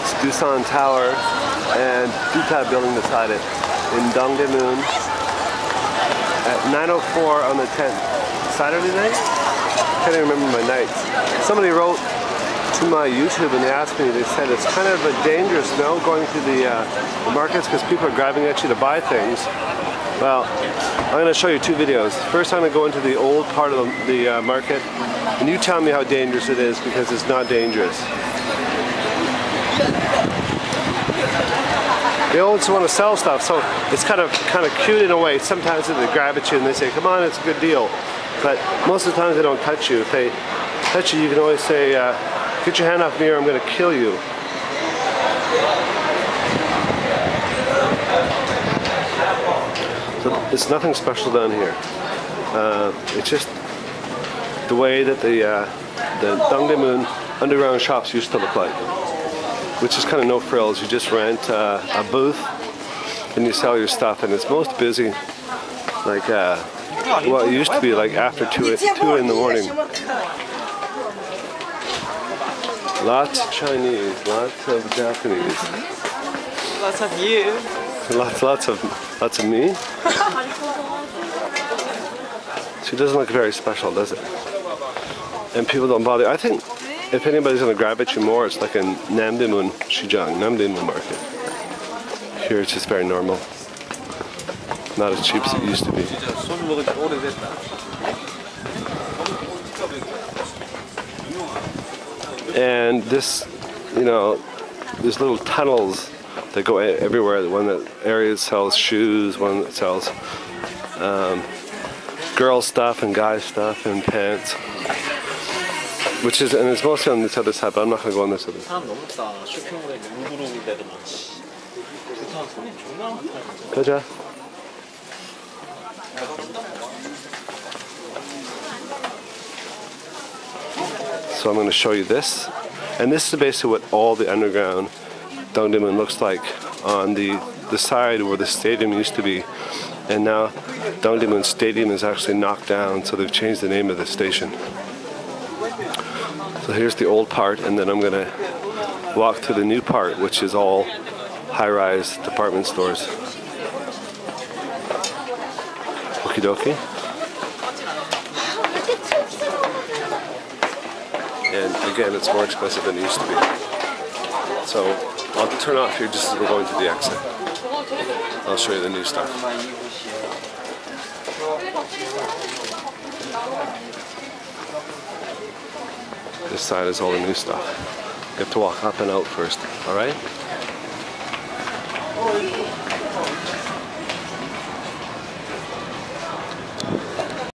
That's Doosan Tower and Doota building beside it in Dongdaemun at 9.04 on the 10th. Saturday night? I can't even remember my nights. Somebody wrote to my YouTube and they asked me, they said it's kind of a dangerous now going to the, uh, the markets because people are grabbing at you to buy things. Well, I'm going to show you two videos. First I'm going to go into the old part of the, the uh, market and you tell me how dangerous it is because it's not dangerous. They always want to sell stuff, so it's kind of kind of cute in a way. Sometimes they grab at you and they say, "Come on, it's a good deal," but most of the times they don't touch you. If they touch you, you can always say, uh, "Get your hand off me, or I'm going to kill you." So it's nothing special down here. Uh, it's just the way that the uh, the Dongdaemun underground shops used to look like which is kind of no frills. You just rent uh, a booth and you sell your stuff, and it's most busy. Like, uh, well, it used to be like after two two in the morning. Lots of Chinese, lots of Japanese. Lots of you. Lots, lots of, lots of me. She doesn't look very special, does it? And people don't bother. I think if anybody's going to you more, it's like in Namdaemun, Shijang, Namdaemun market. Here it's just very normal. Not as cheap as it used to be. And this, you know, there's little tunnels that go everywhere. The One that area sells shoes, one that sells um, girl stuff and guy stuff and pants which is and it's mostly on this other side, but I'm not gonna go on this other side. So I'm going to show you this, and this is basically what all the underground Dongdaemun looks like on the the side where the stadium used to be, and now Dongdaemun Stadium is actually knocked down, so they've changed the name of the station. So here's the old part, and then I'm going to walk to the new part, which is all high-rise department stores. Okie dokie. And again, it's more expensive than it used to be. So I'll turn off here just as we're going to the exit. I'll show you the new stuff. This side is all the new stuff. You have to walk up and out first, alright?